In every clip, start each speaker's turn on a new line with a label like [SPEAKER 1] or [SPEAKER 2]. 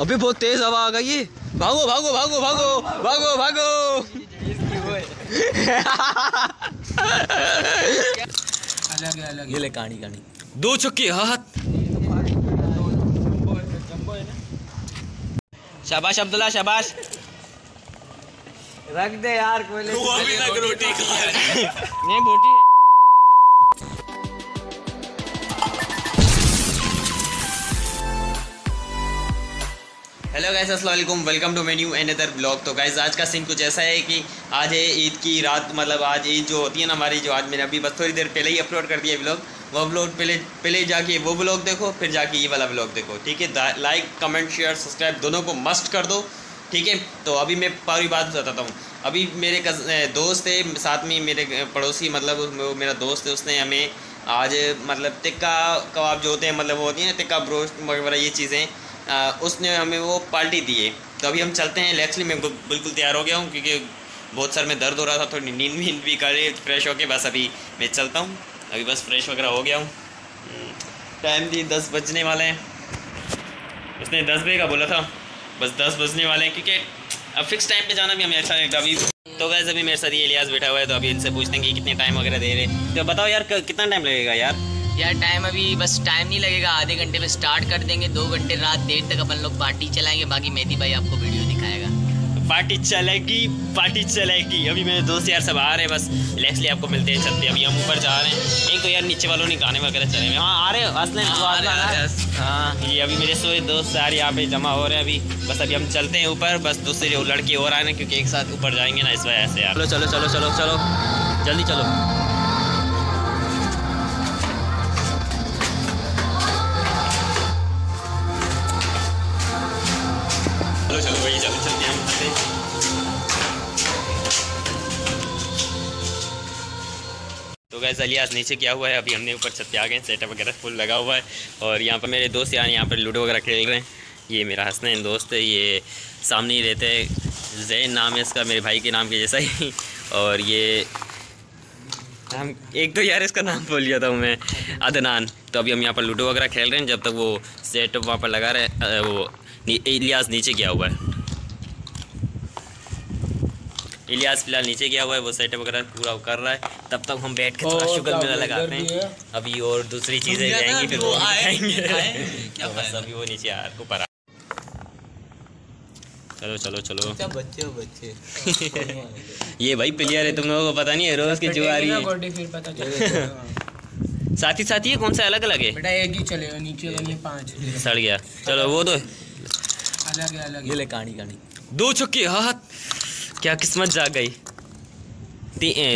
[SPEAKER 1] अबे बहुत तेज हवा आ गई है। भागो भागो भागो भागो भागो भागो।
[SPEAKER 2] है
[SPEAKER 1] ये ले कहानी कहानी। दो छक्के हाथ शाबाश अब्दुल्ला शाबाश।
[SPEAKER 2] रख दे यार
[SPEAKER 1] है।
[SPEAKER 2] नहीं बोटी
[SPEAKER 1] हेलो गाइस अस्सलाम वालेकुम to my new another blog तो गाइस आज का सीन कुछ ऐसा है कि आज है ईद की रात मतलब आज ईद जो होती है ना हमारी, जो आज मैंने अभी बस थोड़ी देर पहले ही अपलोड कर दिया ब्लॉग वो ब्लॉग पहले पहले जाके वो ब्लॉग देखो, फिर जाके ये वाला ब्लॉग देखो, ठीक है? लाइक कमेंट शेयर सब्सक्राइब दोनों को मस्ट कर दो, ठीक है? तो अभी मैं पूरी बात बताता हूँ। अभी मेरे कज दोस्त है, साथ में मेरे पड़ोसी मतलब मेरा दोस्त है, उसने हमें आज मतलब टिक्का कबाब जो होते हैं मतलब वो होती है ना, टिक्का ब्रोस्ट, वगैरह ये चीज़ें आ, उसने हमें वो पार्टी दी है तो अभी हम चलते हैं। एक्चुअली मैं बिल्कुल तैयार हो गया हूँ क्योंकि बहुत सर में दर्द हो रहा था थोड़ी नींद वींद भी करे फ्रेश होके बस अभी मैं चलता हूँ। अभी बस फ्रेश वगैरह हो गया हूँ। टाइम भी दस बजने वाले हैं। उसने दस बजे का बोला था बस दस बजने वाले हैं क्योंकि अब फिक्स टाइम पे जाना भी हमें अच्छा लगता अभी तो वैसे अभी मेरे साथ ये इलियास बैठा हुआ है तो अभी इनसे पूछते हैं कि कितने टाइम वगैरह दे रहे तो बताओ यार कितना टाइम लगेगा यार?
[SPEAKER 3] यार टाइम अभी बस टाइम नहीं लगेगा आधे घंटे में स्टार्ट कर देंगे दो घंटे रात देर तक अपन लोग पार्टी चलाएँगे बाकी मेहदी भाई आपको वीडियो दिखाएगा।
[SPEAKER 1] पार्टी चलेगी पार्टी चलेगी। अभी मेरे दोस्त यार सब आ रहे हैं बस लेक्सली आपको मिलते हैं छत पे अभी हम ऊपर जा रहे हैं। एक तो यार नीचे वालों ने गाने वगैरह चले हुए हाँ। आ रहे हो असलन
[SPEAKER 3] हाँ,
[SPEAKER 1] वो
[SPEAKER 3] आ रहे हैं,
[SPEAKER 1] हाँ ये अभी मेरे सारे दोस्त सारे यहाँ पे जमा हो रहे हैं अभी। बस अभी हम चलते हैं ऊपर बस दूसरे वो लड़के और आए हैं क्योंकि एक साथ ऊपर जाएँगे ना इस वजह से यार। चलो चलो चलो चलो चलो। जल्दी चलो चलो। गैस अलियास नीचे क्या हुआ है, अभी हमने ऊपर छत पे आ गए हैं सेटअप वगैरह फुल लगा हुआ है और यहाँ पर मेरे दोस्त यार यहाँ पर लूडो वगैरह खेल रहे हैं। ये मेरा हसनैन दोस्त है, ये सामने ही रहते हैं, जैन नाम है इसका, मेरे भाई के नाम के जैसा ही। और ये हम एक तो यार इसका नाम बोल गया था मैं अदनान। तो अभी हम यहाँ पर लूडो वगैरह खेल रहे हैं, जब तक वो सेटअप वहाँ पर लगा रहे वो इलियास नीचे गया हुआ है। इलियास फ़िलहाल नीचे गया हुआ है वो सेटअप वगैरह पूरा कर रहा है। तब तक हम बैठ के थोड़ा शुगर मेला लगाते हैं। अभी और दूसरी चीज़ें जाएँगी फिर वो खाएँगे तो बस अभी वो नीचे आ ऊपर आ। चलो चलो चलो।
[SPEAKER 2] बच्चे हो बच्चे?
[SPEAKER 1] ये भाई प्लेयर है तुम लोगों को पता नहीं है रोज की जुआरी है।
[SPEAKER 2] गोडी फिर साथ चलेगा।
[SPEAKER 1] साथी साथी है कौन सा अलग अलग है?
[SPEAKER 2] बेटा एक ही चलेगा नीचे नहीं पाँच।
[SPEAKER 1] सड़ गया। चलो वो तो
[SPEAKER 2] अलग है अलग है।
[SPEAKER 1] ले कहानी कहानी। दो छक्के हाथ क्या किस्मत जाग गई?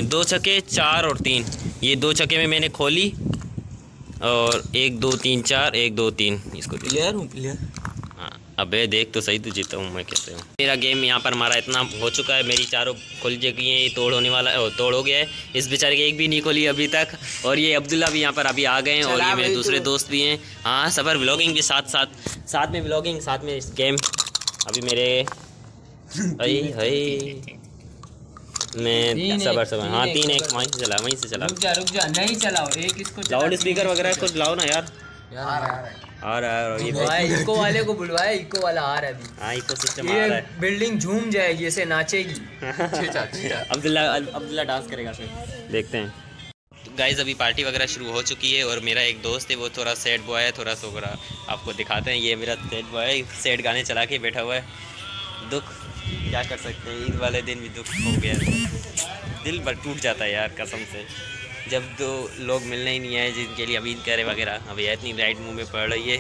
[SPEAKER 1] दो छक्के चार और तीन। ये दो छक्के में मैंने खोली और एक दो तीन चार एक दो तीन। इसको
[SPEAKER 2] प्लेयर हूँ प्लेयर
[SPEAKER 1] हाँ अबे देख तो सही तो जीता हूँ मैं कैसे हूँ? मेरा गेम यहाँ पर हमारा इतना हो चुका है मेरी चारों खुल चुकी हैं ये तोड़ होने वाला है तोड़ हो गया है। इस बेचारे की एक भी नहीं खोली अभी तक और ये अब्दुल्ला भी यहाँ पर अभी आ गए हैं और ये मेरे दूसरे दोस्त भी हैं। हाँ सफ़र ब्लॉगिंग भी साथ साथ साथ में ब्लॉगिंग साथ में इस गेम अभी मेरे अरे हई। मैं सबर सबर हाँ तीन एक वहीं से चला वहीं से चला।
[SPEAKER 2] रुक जा रुक जा नहीं चलाओ। एक इसको
[SPEAKER 1] लाउड स्पीकर वगैरह कुछ लाओ ना यार।
[SPEAKER 2] यार आ रहा है।
[SPEAKER 1] आ रहा है ये
[SPEAKER 2] इको वाले को बुलवाया इको वाला आ रहा है अभी।
[SPEAKER 1] हाँ इको सिस्टम आ रहा है।
[SPEAKER 2] बिल्डिंग झूम जाएगी ऐसे नाचेगी।
[SPEAKER 1] अब्दुल्ला अब्दुल्ला डांस करेगा फिर। देखते हैं। गाइज़ अभी पार्टी वगैरह शुरू हो चुकी है और मेरा एक दोस्त है वो थोड़ा सैड बॉय है थोड़ा सा आपको दिखाते हैं। ये मेरा सैड बॉय है सैड गाने चला के बैठा हुआ है। दुख। क्या कर सकते हैं? ईद वाले दिन भी दुख हो गया दिल भर टूट जाता है यार कसम से। जब दो लोग मिलने ही नहीं आए जिनके लिए अब ईद करे वगैरह अब अभी इतनी लाइट मुँह में पड़ रही है।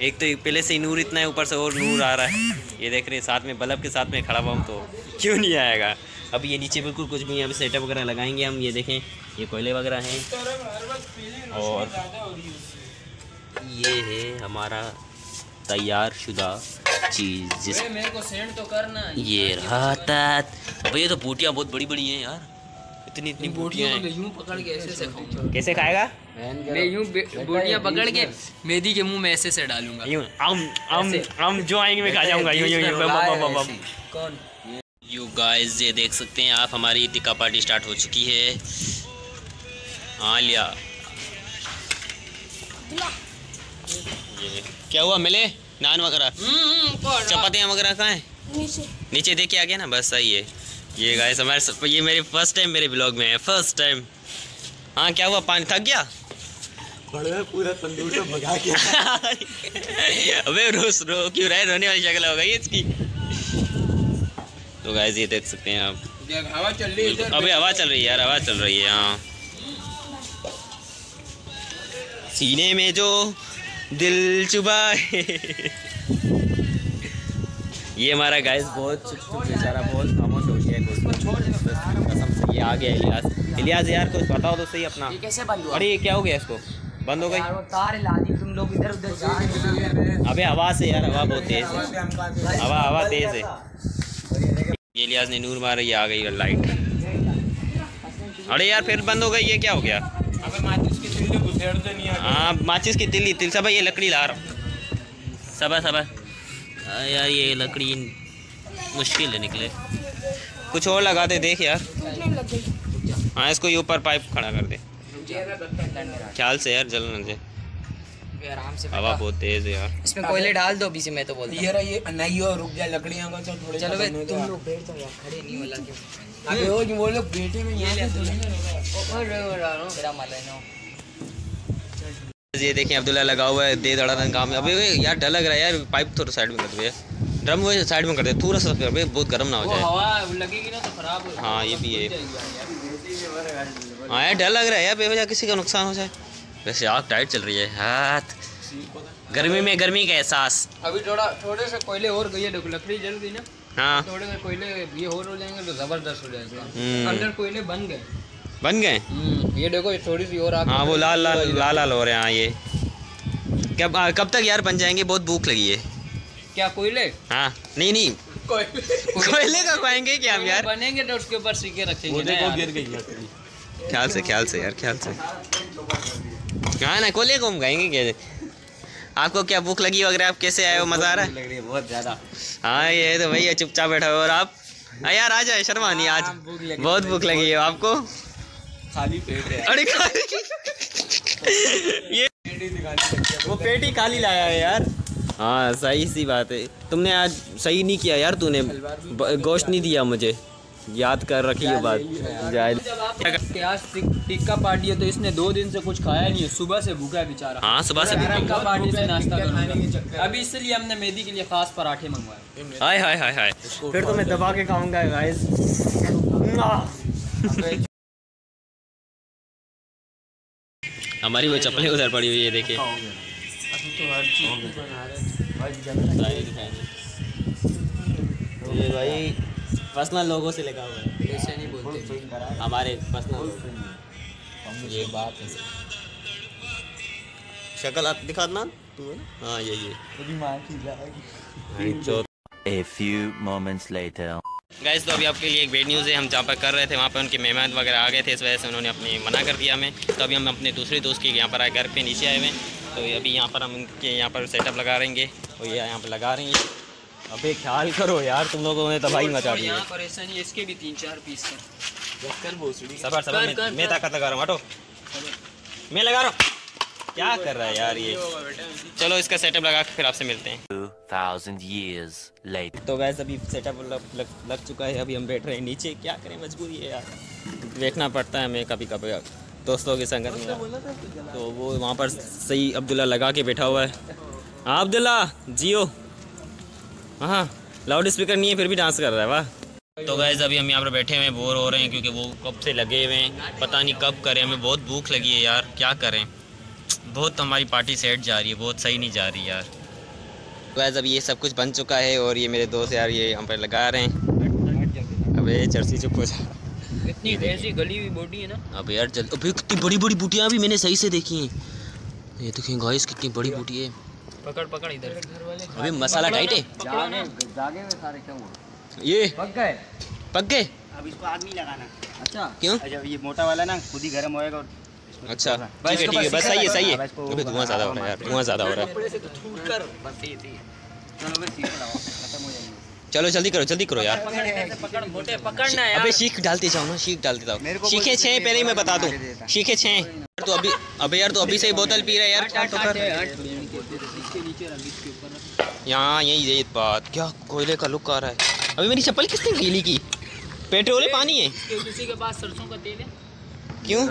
[SPEAKER 1] एक तो पहले से ही नूर इतना है, ऊपर से और नूर आ रहा है। ये देख रहे हैं, साथ में बल्ब के साथ में खड़ा हुआ हूँ तो क्यों नहीं आएगा? अब ये नीचे बिल्कुल कुछ भी अभी सेटअप वगैरह लगाएँगे हम, ये देखें, ये कोयले वगैरह हैं। और ये है हमारा तैयार शुदा चीज़ जिस
[SPEAKER 2] मेरे को सेंड तो करना
[SPEAKER 1] ये रहता भैया ये तो बूटियाँ बहुत बड़ी बड़ी हैं यार। इतनी इतनी बूटियाँ हैं।
[SPEAKER 2] यूँ पकड़ के ऐसे से खाऊँगा।
[SPEAKER 1] कैसे खाएगा?
[SPEAKER 2] मैं यूँ बोटियाँ पकड़ के मेहदी के मुँह में ऐसे से डालूँगा।
[SPEAKER 1] यूँ हम हम हम जो आएँगे मैं खा जाऊँगा। यूँ यूँ यूँ बम बम बम बम
[SPEAKER 2] कौन?
[SPEAKER 1] यू गाइस ये देख सकते हैं आप हमारी टिक्का पार्टी स्टार्ट हो चुकी है। हाँ लिया। ये क्या हुआ मिले? नान वगैरह। चपातियाँ वगैरह कहाँ है
[SPEAKER 4] नीचे।
[SPEAKER 1] नीचे देख के आ गया ना बस सही है। ये गाइस हमारे ये मेरे फ़र्स्ट टाइम मेरे ब्लॉग में है फ़र्स्ट टाइम हाँ क्या हुआ? पानी थक गया?
[SPEAKER 5] पूरा तंदूर से भगा के
[SPEAKER 1] अबे रोस रो क्यों रहे? रोने वाली शक्ल हो गई इसकी। तो गाइस ये देख सकते हैं आप।
[SPEAKER 2] हवा चल रही है
[SPEAKER 1] अबे हवा चल रही है यार हवा चल रही है हाँ। सीने में जो दिल चुबाए। ये हमारा गाइस बहुत चुप चुप बेचारा बहुत खामोश हो गया है कसम से ये आ गया इलियास। इलियास यार कुछ बताओ तो सही अपना।
[SPEAKER 3] ये कैसे बंद हुआ?
[SPEAKER 1] अरे ये क्या हो गया इसको? बंद हो गई?
[SPEAKER 3] तार तुम लोग इधर उधर जा रहे
[SPEAKER 1] अबे हवा से यार हवा बहुत तेज है। हवा हवा तेज है। ये इलियास ने नूर मारा ये आ गई लाइट अरे यार फिर बंद हो गई ये क्या हो गया? हाँ माचिस की तिल्ली तिल सब ये लकड़ी ला रहा हूँ सब सब हाँ यार ये लकड़ी मुश्किल है निकले कुछ और लगा दे देख यार
[SPEAKER 4] टूटने लग गई
[SPEAKER 1] हाँ इसको ये ऊपर पाइप खड़ा कर दे ख्याल से यार जलन से हवा बहुत तेज है यार
[SPEAKER 3] इसमें कोयले डाल दो अभी से मैं तो बोलता
[SPEAKER 5] ये रहा ये नहीं हो रुक जा लकड़ियाँ का चल थोड़े
[SPEAKER 3] चलो बे तुम लोग बैठ जाओ यार खड़े नहीं वाला क्यों
[SPEAKER 5] अबे वो वो लोग बैठे में यहाँ से थोड़ी ना रहेगा।
[SPEAKER 3] मेरा माल है ना
[SPEAKER 1] ये देखें अब्दुल्ला लगा हुआ है दे दड़ा दन काम। है अबे यार डर लग रहा है यार पाइप थोड़ा साइड में कर दे ड्रम वो साइड में कर दे थोड़ा सा कर दे बहुत गर्म ना हो जाए।
[SPEAKER 2] हवा लगेगी ना तो खराब हो
[SPEAKER 1] हाँ ये भी है। हाँ यार डर लग रहा है यार बेवजह किसी का नुकसान हो जाए। वैसे आग टाइट चल रही है हाथ। गर्मी में गर्मी का एहसास।
[SPEAKER 2] अभी थोड़ा थोड़े से कोयले और गई है लकड़ी जल गई ना।
[SPEAKER 1] हाँ।
[SPEAKER 2] थोड़े से कोयले ये और हो जाएँगे तो ज़बरदस्त हो जाएगा।
[SPEAKER 1] हम्म।
[SPEAKER 2] अंदर कोयले बन गए।
[SPEAKER 1] बन गए?
[SPEAKER 2] ये देखो ये थोड़ी सी और
[SPEAKER 1] हाँ वो लाल लाल लाल लाल हो रहे हैं हाँ ये। कब कब तक यार बन जाएँगे? बहुत भूख लगी है।
[SPEAKER 2] क्या कोयले?
[SPEAKER 1] हाँ नहीं नहीं। कोयले? का खाएँगे क्या हम यार?
[SPEAKER 2] बनेंगे तो उसके ऊपर सीखे रखेंगे।
[SPEAKER 5] वो देखो गिर गई
[SPEAKER 1] ख्याल से ख्याल से यार ख्याल से। हाँ ना कोयले को हम खाएँगे कैसे आपको क्या भूख लगी वगैरह आप कैसे आए हो मज़ा आ रहा है?
[SPEAKER 5] लग रही है बहुत ज़्यादा।
[SPEAKER 1] हाँ ये तो भैया चुपचाप बैठा हो और आप? हाँ यार आ जाए शर्मा नहीं आज बहुत भूख लगी है आपको।
[SPEAKER 5] खाली पेट है।
[SPEAKER 1] अरे खाली। ये वो पेट ही खाली लाया है यार। हाँ सही सी बात है। तुमने आज सही नहीं किया यार तूने। गोश्त नहीं दिया मुझे। याद कर रखी ये बात।
[SPEAKER 2] टिक्का पार्टी है तो इसने दो दिन से कुछ खाया नहीं है। सुबह से भूखा है बेचारा।
[SPEAKER 1] हाँ सुबह से
[SPEAKER 2] टिक्का पार्टी से नाश्ता करूँगा। अभी इसलिए हमने मेहदी के लिए खास पराठे मंगवाए।
[SPEAKER 1] हाय हाय हाय हाय। फिर तो मैं दबा के खाऊँगा गाइस हमारी वो चप्पलें उधर पड़ी हुई है देखिए। ये भाई पर्सनल लोगों से लगा हुआ है।
[SPEAKER 2] ऐसे नहीं बोलते।
[SPEAKER 1] हमारे पर्सनल ये बात है। शक्ल आप दिखा ना तू है ना? हाँ यही है।
[SPEAKER 6] A few moments later.
[SPEAKER 1] Guys तो अभी आपके लिए एक बेड न्यूज़ है। हम जहाँ पर कर रहे थे वहाँ पर उनके मेहमान वगैरह आ गए थे इस वजह से उन्होंने अपने मना कर दिया हमें। तो अभी हम अपने दूसरे दोस्त के यहाँ पर आए घर पे नीचे आए हुए। हैं तो अभी यहाँ पर हम उनके यहाँ पर सेटअप लगा रहेंगे। और ये यहाँ पर लगा रही हैं। अबे ख्याल करो यार तुम लोगों ने तबाही मचा दी है।
[SPEAKER 2] यहाँ पर ऐसा नहीं इसके भी तीन चार पीस कर
[SPEAKER 1] सबर मैं ताकत लगा रहा हूँ हटो। मैं लगा रहा हूँ। क्या कर रहा है यार ये? चलो इसका सेटअप लगा के फिर आपसे मिलते हैं।
[SPEAKER 6] thousand years later.
[SPEAKER 1] तो गैस अभी सेटअप लग, लग, लग चुका है अभी हम बैठ रहे हैं नीचे। क्या करें मजबूरी है यार। देखना पड़ता है हमें कभी कभी। दोस्तों की संगत में। तो वो वहाँ पर सही अब्दुल्ला लगा के बैठा हुआ है। हाँ अब्दुल्ला जियो। हाँ लाउड स्पीकर नहीं है फिर भी डांस कर रहा है वाह। तो गैस अभी हम यहाँ पर बैठे हुए हैं बोर हो रहे हैं क्योंकि वो कब से लगे हुए हैं पता नहीं कब करें। हमें बहुत भूख लगी है यार क्या करें? बहुत हमारी पार्टी सेट जा रही है बहुत सही नहीं जा रही यार। गैस अभी ये सब कुछ बन चुका है और ये मेरे दोस्त यार ये हम पर लगा रहे हैं। अबे चर्सी चुप हो जा।
[SPEAKER 2] इतनी ऐसी गली हुई बॉडी है ना।
[SPEAKER 1] अब यार जल अबे कितनी बड़ी बड़ी बूटियाँ भी मैंने सही से देखी हैं। ये देखें गाइस कितनी बड़ी बूटी है।
[SPEAKER 2] पकड़ पकड़ इधर।
[SPEAKER 1] अबे मसाला टाइट है।
[SPEAKER 2] जागे में सारे क्या हुआ?
[SPEAKER 1] ये।
[SPEAKER 2] पक गए।
[SPEAKER 1] पक गए?
[SPEAKER 7] अब इसको आग नहीं लगाना।
[SPEAKER 2] अच्छा
[SPEAKER 1] क्यों?
[SPEAKER 7] अच्छा ये मोटा वाला ना खुद ही गर्म होएगा और
[SPEAKER 1] अच्छा। ठीक है ठीक है बस सही है। सही है अबे धुआँ ज़्यादा हो रहा है यार। धुआँ ज़्यादा हो रहा है।
[SPEAKER 7] चलो
[SPEAKER 1] जल्दी करो जल्दी करो यार।
[SPEAKER 2] पकड़ मोटे पकड़ना है
[SPEAKER 1] अबे शीख डालते जाओ ना शीख डालते जाओ। शीखे छः पहले ही मैं बता दूँ। शीखे छः। तो अभी अबे यार तो अभी से ही बोतल पी रहा है यार। यहाँ यही ये बात। क्या कोयले का लुक आ रहा है? अभी मेरी चप्पल किसने गीली की? पेट्रोल है पानी है।
[SPEAKER 2] किसी के पास सरसों का तेल है?
[SPEAKER 1] क्यों?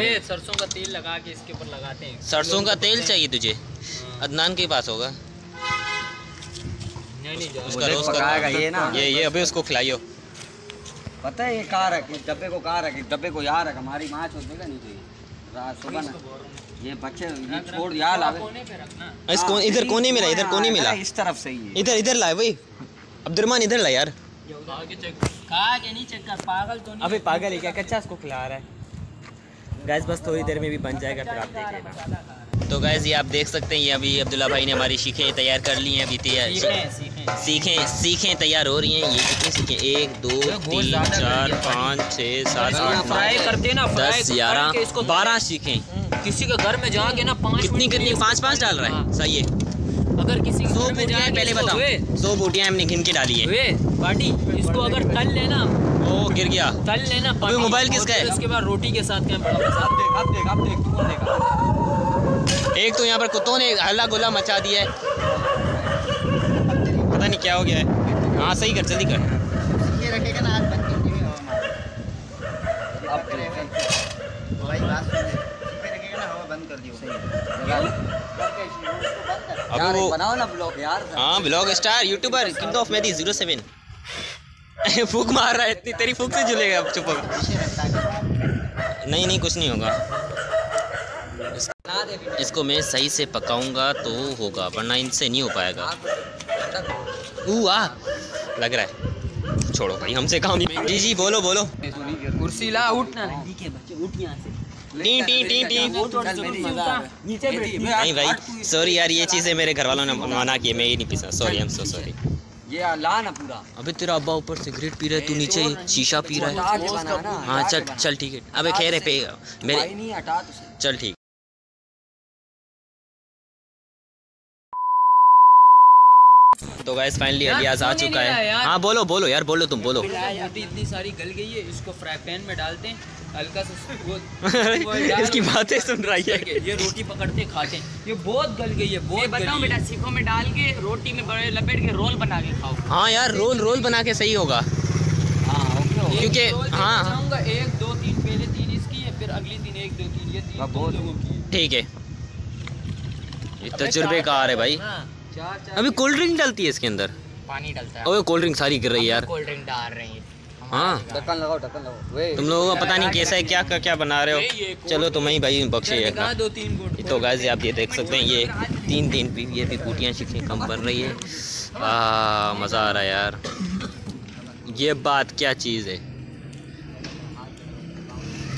[SPEAKER 2] ये सरसों का तेल लगा के इसके ऊपर लगाते हैं?
[SPEAKER 1] सरसों का तेल चाहिए तुझे? अदनान के पास होगा।
[SPEAKER 2] नहीं नहीं जाओ।
[SPEAKER 1] उसका रोज
[SPEAKER 5] पकाएगा
[SPEAKER 1] का
[SPEAKER 5] ये ना।
[SPEAKER 1] ये ये अभी उसको खिलाइयो।
[SPEAKER 5] पता है ये कहाँ रख इस डब्बे को कहाँ रख इस डब्बे को यहाँ रख। हमारी माँ छोड़ देगा नहीं तो ये। रात सुबह ना। ये बच्चे ये छोड़ यहाँ लावे।
[SPEAKER 2] कोने पे रखना।
[SPEAKER 1] इस कोन इधर कोने में ला इधर कोने में ला
[SPEAKER 5] इस तरफ़ से ही है।
[SPEAKER 1] इधर इधर ला भाई। अब्दुलरमान इधर ला यार।
[SPEAKER 2] आगे चेक कहा के नहीं चेक कर पागल तो नहीं
[SPEAKER 1] अबे पागल है क्या? कच्चा उसको खिला रहा है। गैस बस थोड़ी देर में भी बन जाएगा फिर आप देखिएगा तो गैस ये आप देख सकते हैं ये अभी अब्दुल्ला भाई ने हमारी सीखें तैयार कर ली हैं अभी तैयार
[SPEAKER 2] सीखें सीखें।
[SPEAKER 1] तैयार हो रही हैं ये कितनी सीखें। एक दो तीन चार पाँच छः सात आठ
[SPEAKER 2] फ्राई करते ना फ्राई
[SPEAKER 1] दस ग्यारह
[SPEAKER 2] इसको
[SPEAKER 1] बारह सीखें।
[SPEAKER 2] किसी के घर में जाके ना पाँच
[SPEAKER 1] कितनी कितनी? पाँच पाँच डाल रहा है। सही है।
[SPEAKER 2] अगर किसी के
[SPEAKER 1] सौ
[SPEAKER 2] घर में
[SPEAKER 1] बूटियाँ पहले बताओ सौ बूटियाँ हमने गिन के डाली है।
[SPEAKER 2] बाटी इसको अगर तल लेना
[SPEAKER 1] ओ गिर गया।
[SPEAKER 2] तल लेना बाटी,
[SPEAKER 1] मोबाइल किसका है?
[SPEAKER 2] उसके बाद रोटी के साथ क्या बड़ा मज़ा
[SPEAKER 5] अब देख अब देख अब देख तू कौन देखा।
[SPEAKER 1] एक तो यहाँ पर कुत्तों ने हल्ला गुल्ला मचा दिया है। पता नहीं क्या हो गया है। हाँ सही कर जल्दी कर।
[SPEAKER 7] ये रखेगा ना आज बंद कर देंगे हवा मार
[SPEAKER 5] अब देख चल, चल।
[SPEAKER 7] भाई बात सुन ले। रखेगा ना हवा बंद कर दियो।
[SPEAKER 5] लगा ले।
[SPEAKER 1] अभी
[SPEAKER 5] यार
[SPEAKER 1] वो
[SPEAKER 5] एक बनाओ ना ब्लॉग यार।
[SPEAKER 1] हाँ blog star YouTuber king of Modi zero seven. फूक मार रहा है इतनी तेरी फूक से जुलेगा अब चुप नहीं नहीं कुछ नहीं होगा। इस- इसको मैं सही से पकाऊँगा तो होगा वरना इनसे नहीं हो पाएगा। ऊ आ लग रहा है। छोड़ो भाई हमसे काम नहीं। जी जी बोलो बोलो।
[SPEAKER 2] कुर्सी ला उठना
[SPEAKER 1] टी टी टी टी। नहीं भाई सॉरी यार ये चीज़ें मेरे घर वालों ने मना की है, मैं ये नहीं पीसा। Sorry I am so sorry
[SPEAKER 5] ये ला ना पूरा।
[SPEAKER 1] अभी तेरा अब्बा ऊपर सिगरेट पी रहा है तू नीचे शीशा पी रहा है। हाँ चल चल ठीक है। अबे खेरे है पे मेरे
[SPEAKER 5] नहीं हटा तो।
[SPEAKER 1] चल ठीक। तो गैस फाइनली अलियास आ चुका है। हाँ बोलो बोलो यार बोलो तुम बोलो।
[SPEAKER 2] रोटी इतनी सारी गल गई है इसको फ्राई पैन में डालते हैं हल्का सा वो
[SPEAKER 1] इसकी बातें सुन रही है।
[SPEAKER 2] ये रोटी पकड़ते खाते हैं। ये बहुत गल गई है बहुत बताओ बेटा सीखो में डाल के रोटी में बड़े लपेट के रोल बना के खाओ।
[SPEAKER 1] हाँ यार रोल रोल बना के सही होगा।
[SPEAKER 5] हाँ
[SPEAKER 1] क्योंकि
[SPEAKER 2] एक
[SPEAKER 1] हाँ।
[SPEAKER 2] एक दो तीन पहले तीन इसकी है फिर अगली तीन एक दो तीन ये तीन
[SPEAKER 5] हाँ।
[SPEAKER 1] ठीक है। ये तजुर्बेकार है भाई।
[SPEAKER 2] हाँ,
[SPEAKER 1] अभी कोल्ड ड्रिंक डलती है इसके अंदर?
[SPEAKER 3] पानी डलता है।
[SPEAKER 1] ओए कोल्ड ड्रिंक सारी गिर रही है यार।
[SPEAKER 3] कोल्ड ड्रिंक डाल रहे हैं
[SPEAKER 1] हाँ।
[SPEAKER 5] ढक्कन लगाओ ढक्कन लगाओ।
[SPEAKER 1] तुम लोगों को पता नहीं कैसा है क्या क्या क्या बना रहे हो। चलो तुम ही भाई बख्शे
[SPEAKER 2] दो तीन
[SPEAKER 1] तो गाइस आप ये देख सकते हैं ये तीन तीन पी ये भी बूटियाँ शिखें कम बन रही है। आ मज़ा आ रहा है यार। ये बात क्या चीज़ है?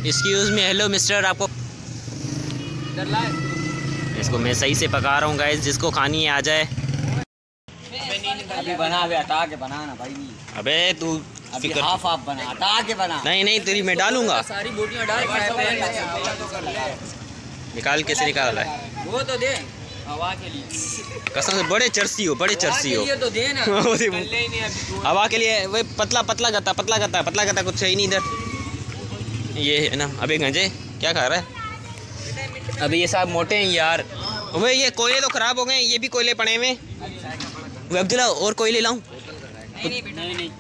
[SPEAKER 1] एक्सक्यूज़ मी हेलो मिस्टर आपको इसको मैं सही से पका रहा हूँ गाइस जिसको खानी है आ जाए।
[SPEAKER 5] अभी बना अभी हटा के बनाना भाई। नहीं
[SPEAKER 1] अबे तू
[SPEAKER 5] अभी हाफ़ हाफ़ बना हटा के बना।
[SPEAKER 1] नहीं नहीं तेरी मैं डालूँगा।
[SPEAKER 2] सारी बोटियाँ डाल
[SPEAKER 1] निकाल कैसे निकाल रहा है।
[SPEAKER 2] वो तो दे। हवा के लिए।
[SPEAKER 1] कसम से बड़े चरसी हो बड़े चरसी हो।
[SPEAKER 2] ये तो दे ना।
[SPEAKER 1] वो हवा के लिए वही पतला पतला गत्ता पतला गत्ता पतला गत्ता कुछ है ही नहीं इधर। ये है ना अबे गंजे क्या खा रहा है? अबे ये सब मोटे हैं यार। अबे ये कोयले तो खराब हो गए ये भी कोयले पड़े हुए। वे अब्दुल्ला और कोयले लाऊं?
[SPEAKER 2] नहीं नहीं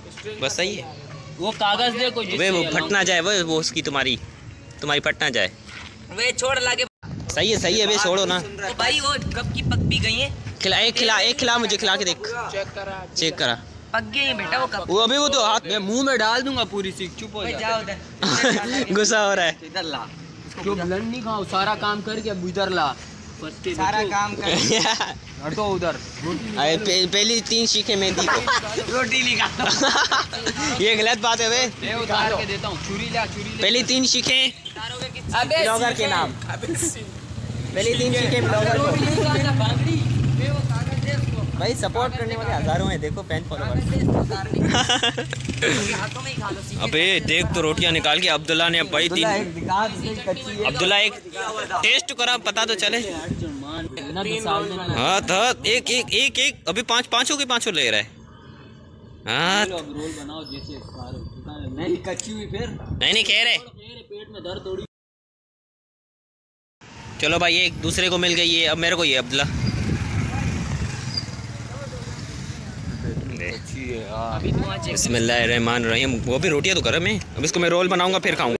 [SPEAKER 1] बस सही है।
[SPEAKER 2] वो कागज़ दे कोई
[SPEAKER 1] वे वो फट ना जाए वो वो उसकी तुम्हारी तुम्हारी फट ना जाए।
[SPEAKER 3] वे छोड़ लागे।
[SPEAKER 1] सही है सही है बे छोड़ो ना।
[SPEAKER 3] तो भाई वो कब की पक भी गई है?
[SPEAKER 1] खिला एक खिला एक खिला मुझे खिला के देख।
[SPEAKER 2] चेक करा
[SPEAKER 1] चेक करा।
[SPEAKER 3] पक गई है बेटा वो कब?
[SPEAKER 1] वो अभी वो तो हाथ
[SPEAKER 2] मैं मुँह में डाल दूँगा पूरी सीख चुप हो जा।
[SPEAKER 3] जाओ उधर।
[SPEAKER 1] गुस्सा हो रहा है।
[SPEAKER 5] इधर ला।
[SPEAKER 2] जो ब्लड नहीं खाओ सारा काम करके अब उधर ला
[SPEAKER 5] सारा काम कर
[SPEAKER 2] हटो उधर।
[SPEAKER 1] अरे पे- पहली तीन सीखे मेहंदी को।
[SPEAKER 5] रोटी निकाल।
[SPEAKER 1] ये गलत बात है वे।
[SPEAKER 2] मैं उतार के देता हूँ। चुरी ला चुरी ले।
[SPEAKER 1] पहली तीन सीखे।
[SPEAKER 2] अबे
[SPEAKER 1] ब्लॉगर के नाम। पहली तीन सीखे ब्लॉगर को। भाई सपोर्ट करने वाले हज़ारों हैं। देखो फ़ैन फॉलोवर
[SPEAKER 3] ही
[SPEAKER 1] अबे देख तो रोटियाँ निकाल के अब्दुल्ला ने भाई तीन अब्दुल्ला एक टेस्ट करा पता तो चले।
[SPEAKER 2] तो
[SPEAKER 1] हाँ। था एक एक एक एक अभी पाँच पाँचों के पाँचों ले रहा है। हाँ।
[SPEAKER 2] नहीं
[SPEAKER 5] नहीं कच्ची हुई फिर।
[SPEAKER 1] नहीं नहीं कह रहे।
[SPEAKER 2] पेट में दर्द थोड़ी
[SPEAKER 1] चलो भाई एक दूसरे को मिल गई है अब मेरे को ये अब्दुल्ला।
[SPEAKER 5] अच्छी
[SPEAKER 1] बसमान रहीम वो भी रोटियाँ तो गर्म है। अब इसको मैं रोल बनाऊँगा फिर खाऊँगा।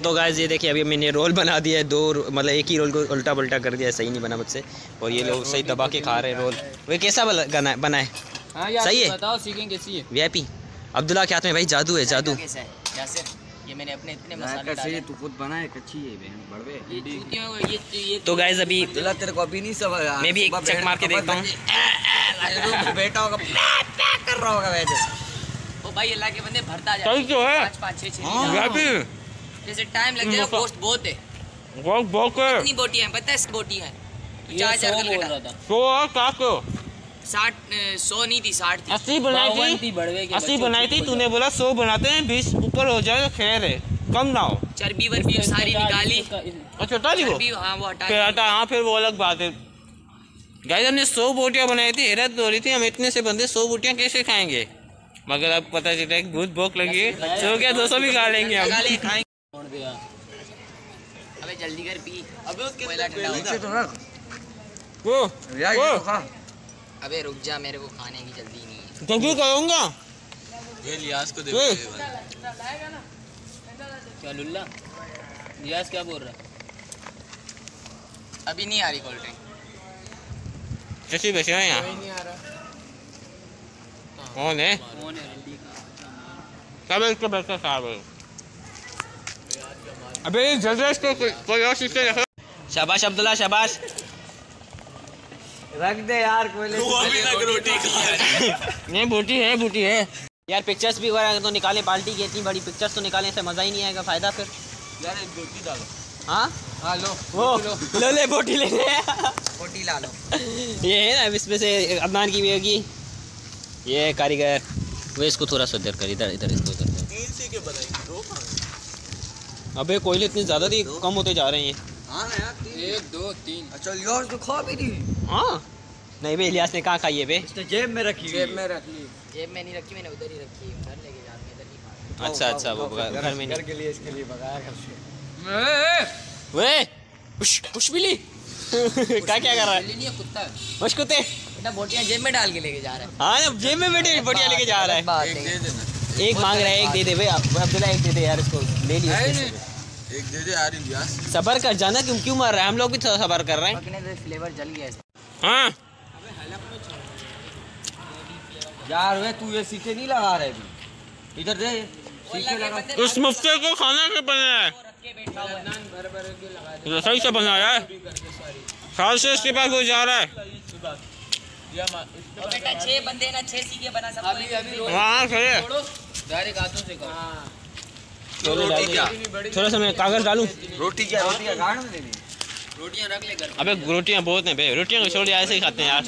[SPEAKER 1] तो गाय ये देखिए अभी मैंने रोल बना दिया है। दो मतलब एक ही रोल को उल्टा पुल्टा कर दिया सही नहीं बना मुझसे। और ये लोग सही दबा के खा रहे हैं रोल। वे कैसा बना है?
[SPEAKER 2] हाँ
[SPEAKER 1] सही है? वी आई पी अब्दुल्ला के हाथ में भाई? जादू है जादू।
[SPEAKER 3] है? ये मैंने अपने इतने मसाले डाले।
[SPEAKER 5] तू खुद बनाए कच्ची है बहन बड़वे
[SPEAKER 3] ये जूतियों ये ये
[SPEAKER 1] तो गाइस अभी
[SPEAKER 5] दिला तेरे को अभी नहीं सब
[SPEAKER 1] मैं भी एक चक मार के देखता हूँ।
[SPEAKER 5] बनी। बैठा होगा। पैक कर रहा होगा वैसे?
[SPEAKER 3] ओ भाई अल्लाह के बंदे भरता जा।
[SPEAKER 1] सही तो है।
[SPEAKER 3] पाँच पाँच छः छः
[SPEAKER 5] हाँ।
[SPEAKER 3] लीटर।
[SPEAKER 1] VIP
[SPEAKER 3] जैसे टाइम लग जाएगा
[SPEAKER 1] मसा-
[SPEAKER 3] गोश्त बहुत है।
[SPEAKER 1] बहुत बहुत
[SPEAKER 3] कितनी बोटियाँ हैं पता है बोटी है?
[SPEAKER 2] ये
[SPEAKER 3] चार
[SPEAKER 2] सौ
[SPEAKER 3] चार
[SPEAKER 2] बोल
[SPEAKER 3] किलो
[SPEAKER 2] था।
[SPEAKER 1] तो क्या को
[SPEAKER 3] साठ सौ नहीं थी साठ थी।
[SPEAKER 1] अस्सी
[SPEAKER 2] बावन थी
[SPEAKER 1] अस्सी बनाई थी तूने बोला सौ बनाते हैं बीस ऊपर हो जाए तो खैर है कम ना हो।
[SPEAKER 3] चर्बी वर्बी सारी निकाली।
[SPEAKER 1] अच्छा हटा दी वो।
[SPEAKER 3] हाँ वो हटा
[SPEAKER 1] फिर हटा हाँ फिर वो अलग बात है। गाइस हमने सौ बोटियाँ बनाई थी हैरत हो रही थी हम इतने से बंदे सौ बोटियाँ कैसे खाएँगे? मगर अब पता चला है कि बहुत भूख लगी है। सौ क्या दो सौ भी खा लेंगे हम।
[SPEAKER 3] अबे जल्दी कर पी। अबे उसके हो
[SPEAKER 5] तो
[SPEAKER 1] वो
[SPEAKER 5] यार ये
[SPEAKER 1] वो।
[SPEAKER 5] तो खा।
[SPEAKER 3] अबे रुक जा मेरे को खाने की जल्दी नहीं है।
[SPEAKER 1] जल्दी करूँगा ये लियास को देखो
[SPEAKER 2] क्या लुल्ला? रियाज क्या बोल रहा?
[SPEAKER 3] अभी नहीं आ रही कोल्ड ड्रिंक
[SPEAKER 1] कैसी बैठे हैं यहाँ। कौन है?
[SPEAKER 2] कौन है? रेडी
[SPEAKER 1] कब इसको बैठकर खा रहे हो। अबे जल्दी इसको कोई कोई और चीज़ से शाबाश अब्दुल्ला शाबाश।
[SPEAKER 5] रख दे यार कोयले
[SPEAKER 1] नहीं बूटी है बूटी है। यार पिक्चर्स भी वगैरह तो निकाले बाल्टी की इतनी बड़ी पिक्चर्स तो निकालने से मज़ा ही नहीं आएगा फ़ायदा फिर।
[SPEAKER 5] यार एक रोटी डालो।
[SPEAKER 1] हाँ?
[SPEAKER 5] हाँ लो
[SPEAKER 1] वो ले। ले बोटी ले ले
[SPEAKER 5] रोटी ला लो।
[SPEAKER 1] ये है ना इसमें से अदनान की भी होगी। ये कारीगर। वो इसको थोड़ा सा इधर कर इधर इधर इसको इधर। अबे कोयले इतने ज़्यादा थी कम होते जा रहे हैं।
[SPEAKER 5] हाँ ना यार तीन।
[SPEAKER 2] एक दो तीन।
[SPEAKER 5] अच्छा तो खा भी दी
[SPEAKER 1] हाँ। नहीं बे इलियास ने कहाँ खाई है बे?
[SPEAKER 5] इसने जेब में रखी जेब में रख ली
[SPEAKER 3] जेब में नहीं रखी मैंने उधर ही रखी घर लेके जाते हैं, इधर नहीं खा
[SPEAKER 1] अच्छा अच्छा वो घर घर में
[SPEAKER 5] घर के लिए इसके लिए भगाया घर से।
[SPEAKER 1] वे उश उश बिली क्या क्या कर रहा है?
[SPEAKER 3] कुत्ता।
[SPEAKER 1] उश कुत्ते।
[SPEAKER 3] बेटा बोटियाँ जेब में डाल के लेके जा रहा है।
[SPEAKER 1] हाँ जेब में बैठे बढ़िया लेके जा रहा है। एक मांग रहा है एक दे दे भाई अब- अब्दुल्ला एक दे दे यार इसको ले लिया
[SPEAKER 5] एक दे दे यार। इलियास
[SPEAKER 1] सबर कर जाना क्यों क्यों मार रहा है? हम लोग भी थोड़ा सबर कर रहे हैं।
[SPEAKER 3] पकने फ्लेवर जल गया
[SPEAKER 1] हाँ।
[SPEAKER 5] यार वे तू ये सीखे नहीं लगा रहे अभी। इधर दे सीखे लगा।
[SPEAKER 1] उस मुफ्ते को खाना क्यों बना है? ये सही से बना है। से इसके पास वो जा रहा है।
[SPEAKER 3] बेटा छह बंदे ना छह सीखे बना सब
[SPEAKER 2] अभी अभी
[SPEAKER 1] हाँ सही है।
[SPEAKER 2] डायरेक्ट हाथों से
[SPEAKER 5] तो रोटी क्या?
[SPEAKER 1] थोड़ा सा मैं कागज़ डालूं।
[SPEAKER 5] रोटी क्या? रोटी क्या गाड़ में देनी।
[SPEAKER 2] रोटियाँ रख ले घर
[SPEAKER 1] अबे रोटियाँ बहुत हैं बे रोटियाँ को छोड़ ऐसे ही खाते हैं यार।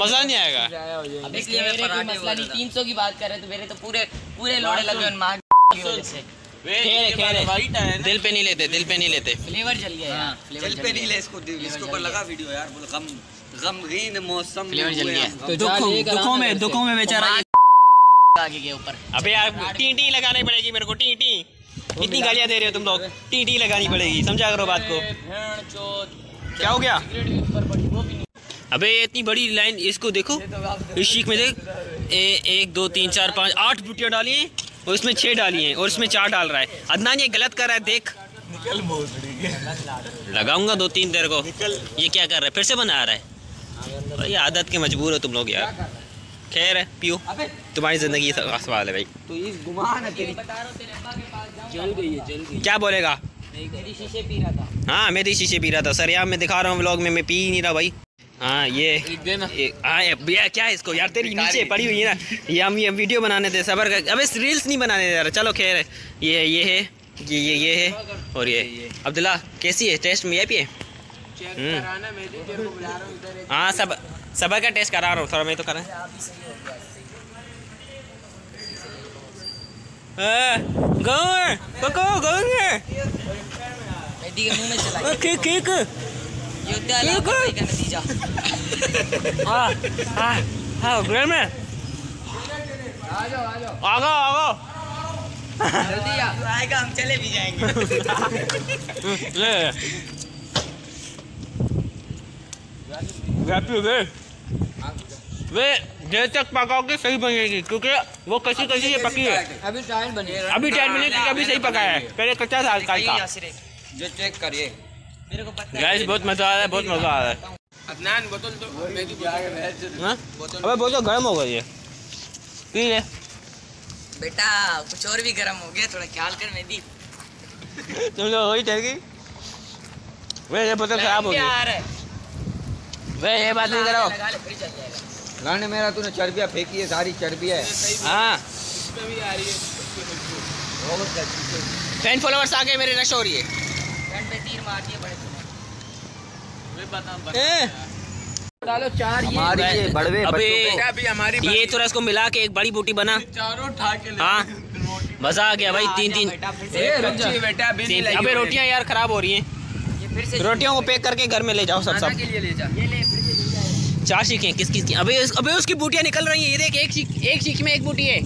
[SPEAKER 1] मज़ा नहीं आएगा।
[SPEAKER 3] अब इसलिए मैं कोई मसला नहीं तीन सौ की बात कर रहे तो मेरे तो पूरे पूरे लोड़े लगे हुए माँ की वजह से
[SPEAKER 1] खेर है दिल पे नहीं लेते दिल पे नहीं लेते।
[SPEAKER 3] फ्लेवर जल गया यार फ्लेवर
[SPEAKER 5] चल पे नहीं
[SPEAKER 3] गया।
[SPEAKER 5] ले इसको इसके ऊपर लगा वीडियो यार बोल गम गमगीन मौसम
[SPEAKER 3] फ्लेवर
[SPEAKER 5] हुए
[SPEAKER 3] गया।
[SPEAKER 2] तो।
[SPEAKER 1] दुखों में दुखों में बेचारा
[SPEAKER 3] आगे के ऊपर।
[SPEAKER 1] अबे यार टी टी लगानी पड़ेगी मेरे को टी टी इतनी गालियाँ दे रहे हो तुम लोग। टी टी लगानी पड़ेगी समझा करो बात को। क्या हो गया?
[SPEAKER 2] सिगरेट भी ऊपर पड़ी वो भी नहीं
[SPEAKER 1] अबे इतनी बड़ी लाइन इसको देखो। इस शीख में देख। ए, एक दो तीन चार पाँच आठ बुटियाँ डाली हैं और इसमें छः डाली हैं और इसमें चार डाल रहा है। अदनान ये गलत कर रहा है देख। लगाऊँगा दो तीन देर को। ये क्या कर रहा है? फिर से बना रहा है। भाई आदत के मजबूर हो तुम लोग यार। खैर है? पियो। तुम्हारी ज़िंदगी सवाल है भाई।
[SPEAKER 5] तो
[SPEAKER 3] के
[SPEAKER 2] जल गई है जल गई
[SPEAKER 1] क्या बोलेगा?
[SPEAKER 3] मेरी शीशे पी रहा था।
[SPEAKER 1] हाँ मेरी शीशे पी रहा था। सर यार मैं दिखा रहा हूँ व्लॉग में मैं पी ही नहीं रहा भाई। हाँ ये
[SPEAKER 2] एक
[SPEAKER 1] हाँ भैया क्या है इसको? यार तेरी नीचे पड़ी हुई है ना। ये हम ये वीडियो बनाने थे सबर कर अबे रील्स नहीं बनाने दे रहा। चलो खैर ये ये है ये ये ये है और ये अब्दुल्ला कैसी है? टेस्ट में ये भी है? हम्म।
[SPEAKER 2] को एक
[SPEAKER 1] हाँ सब सबर का टेस्ट करा रहा हूँ थोड़ा मैं तो करा गाँव है पको गाँव है
[SPEAKER 3] मेहदी के मुँह में चला
[SPEAKER 1] केक केक
[SPEAKER 3] ये होता लापरवाही का नतीजा
[SPEAKER 1] हाँ हाँ हाँ घर में
[SPEAKER 2] आ जाओ आ जाओ
[SPEAKER 1] आगा आगा
[SPEAKER 3] जल्दी आ आएगा हम चले भी जाएँगे।
[SPEAKER 1] ले। हैप्पी हो गए वे देर तक पकाओगे सही बनेगी क्योंकि वो कच्ची ये पकी है।
[SPEAKER 2] अभी टाइम बने
[SPEAKER 1] अभी टाइम मिले क्योंकि अभी सही पकाया है। पहले कच्चा था हल्का हल्का
[SPEAKER 5] जो चेक करिए।
[SPEAKER 2] मेरे को पता
[SPEAKER 1] गैस बहुत मज़ा आ रहा है बहुत मज़ा आ रहा है।
[SPEAKER 2] अदनान बोतल तो
[SPEAKER 1] हाँ? अबे बोतल गर्म हो गई है। पी ले।
[SPEAKER 3] बेटा कुछ और भी गर्म हो गया थोड़ा ख्याल कर मेहदी।
[SPEAKER 1] तुम लोग वही ठहरी वे ये बोतल खराब हो गई।
[SPEAKER 2] यार
[SPEAKER 1] वे ये बात नहीं करो
[SPEAKER 2] लगा ले फिर चल जाएगा
[SPEAKER 5] गाने मेरा तूने चर्बिया फेंकी है सारी चर्बिया है।
[SPEAKER 1] हाँ। फ़ैन फॉलोवर्स आ गए मेरे रश हो रही है।
[SPEAKER 2] फ्रंट पे तीर मार दिए बड़े
[SPEAKER 1] ए,
[SPEAKER 2] डालो चार ये
[SPEAKER 5] हमारी ये बड़वे
[SPEAKER 1] अबे ये तो रस को मिला के एक बड़ी बूटी बना। हाँ। मज़ा आ गया भाई तीन तीन।
[SPEAKER 2] बेटा
[SPEAKER 1] अबे रोटियाँ यार खराब हो रही हैं।
[SPEAKER 2] ये फिर से
[SPEAKER 1] रोटियों को पैक करके घर में ले जाओ सब सब। चार सीखें किस किस की? अबे उस- अबे उसकी बूटियाँ निकल रही हैं ये देख एक सीख एक सीख में एक बूटी है।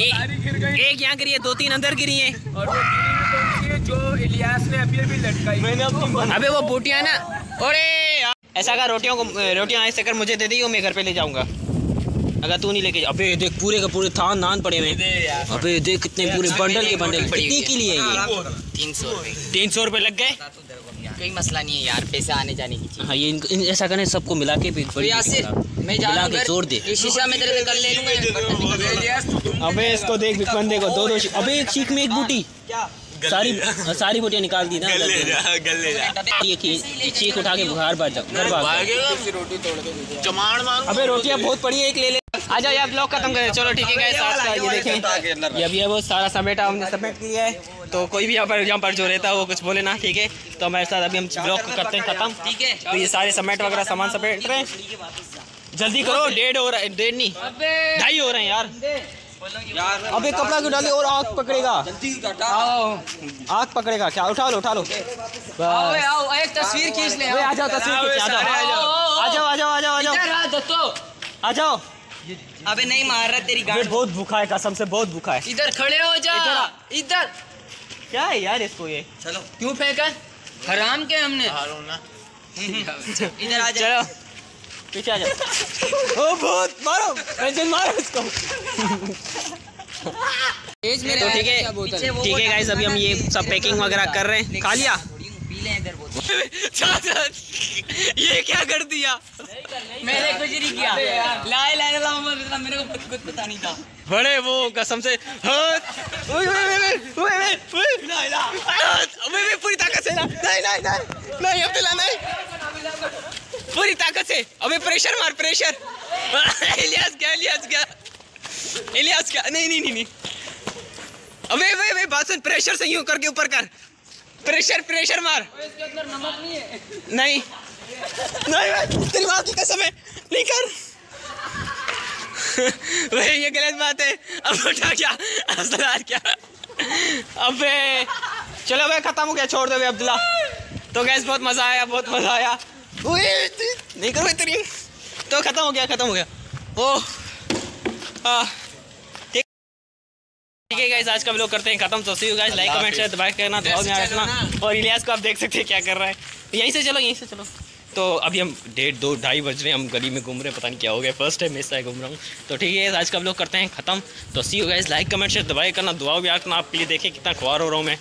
[SPEAKER 1] ए- एक यहाँ गिरी है दो तीन अंदर गिरी हैं।
[SPEAKER 2] और वो जो इलियास ने अभी अभी लटकाई? मैंने
[SPEAKER 1] अबे वो बूटियाँ ना। अरे ऐसा कर रोटियों को रोटियाँ ऐसे कर मुझे दे दी मैं घर पे ले जाऊँगा। अगर तू नहीं लेके जा अबे देख पूरे का पूरे थान नान पड़े हुए हैं। अबे देख कितने पूरे बंडल के बंडल। कितनी के लिए ये?
[SPEAKER 3] तीन सौ
[SPEAKER 1] तीन सौ रुपये लग गए?
[SPEAKER 3] कोई मसला नहीं है यार पैसे आने जाने की चीज़।
[SPEAKER 1] हाँ ये इनको- इन, ऐसा करें सबको मिला के
[SPEAKER 3] यासिर मैं जा रहा
[SPEAKER 1] के जोड़ दे।
[SPEAKER 3] शीशा में तेरे से कल ले लूँगा।
[SPEAKER 1] अबे इसको देख बंदे को दो दो शीख- अबे एक चीख में एक बूटी। सारी सारी बूटियाँ निकाल दी ना ये चीख उठा के बुखार भाग जाओ घर भाग जाओ। अबे रोटियाँ बहुत पड़ी है एक ले ले। आ जाओ यार ब्लॉग खत्म करें। चलो ठीक है आज का ये देखें। ये अभी है वो सारा समेटा हमने समेट लिया है। तो कोई भी यहाँ पर यहाँ पर जो रहता है वो कुछ बोले ना ठीक है? तो हमारे साथ अभी हम ब्लॉग को करते हैं खत्म।
[SPEAKER 3] ठीक है।
[SPEAKER 1] तो ये सारे समेट वगैरह सामान समेट रहे हैं जल्दी करो डेढ़ हो रहा है डेढ़ नहीं ढाई हो रहे हैं यार। अबे। कपड़ा क्यों डाले और आग पकड़ेगा? आग पकड़ेगा क्या? उठा लो उठा लो।
[SPEAKER 2] आओ एक तस्वीर खींच ले।
[SPEAKER 1] आ जाओ तस्वीर खींचे, आ जाओ। आ जाओ। आ जाओ आ जाओ आ जाओ।
[SPEAKER 2] आ
[SPEAKER 1] जाओ।
[SPEAKER 3] अबे नहीं मार रहा तेरी गाड़ी।
[SPEAKER 1] बहुत भूखा है कसम से बहुत भूखा है।
[SPEAKER 2] इधर खड़े हो जा।
[SPEAKER 1] इधर
[SPEAKER 2] इधर।
[SPEAKER 1] क्या है यार इसको ये? चलो।
[SPEAKER 2] क्यों फेंका? हराम के हमने।
[SPEAKER 3] इधर आ जा।
[SPEAKER 1] चलो। पीछे आ जाओ ओ बहुत। मारो। रंजन मारो इसको।
[SPEAKER 2] एज मेरे
[SPEAKER 1] तो ठीक है। ठीक है गाइस अभी हम ये सब पैकिंग वगैरह कर रहे हैं। खा लिया।
[SPEAKER 3] पी ले इधर बोतल
[SPEAKER 1] ये क्या कर दिया?
[SPEAKER 3] मैंने कुछ नहीं किया। ला ला ला मेरे को कुछ पता नहीं था।
[SPEAKER 1] बड़े वो कसम से पूरी ताकत से ना। नहीं नहीं नहीं नहीं अब्दुल्ला नहीं। पूरी ताकत से। अबे प्रेशर मार प्रेशर इलियास क्या इलियास क्या? इलियास क्या? नहीं नहीं नहीं नहीं। अबे अबे अबे बात सुन प्रेशर से यूँ करके ऊपर कर। प्रेशर प्रेशर मार। नहीं नहीं। भाई, तेरी माँ की कसम है नहीं कर। वही ये गलत बात है। अब उठा क्या? असरार क्या? अबे चलो भाई खत्म हो गया छोड़ दो भाई अब्दुल्ला। तो गैस बहुत मज़ा आया बहुत मज़ा आया। नहीं करो तेरी तो खत्म हो गया खत्म हो गया। ओह। हाँ ठीक है गाइस आज का ब्लॉग करते हैं खत्म। तो see you guys like comment share दबाए करना दबाव में रखना और इलियास को आप देख सकते हैं क्या कर रहा है। यहीं से चलो यहीं से चलो। तो अभी हम डेढ़ दो ढाई बज रहे हैं हम गली में घूम रहे हैं पता नहीं क्या हो गया। फ़र्स्ट टाइम इस घूम रहा हूँ। तो ठीक है आज का ब्लॉग करते हैं खत्म। तो see guys like comment share दबाए करना दुआ भी रखना। आप आपके लिए देखें कितना खुआर हो रहा हूँ मैं।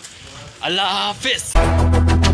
[SPEAKER 1] अल्लाह हाफिज़।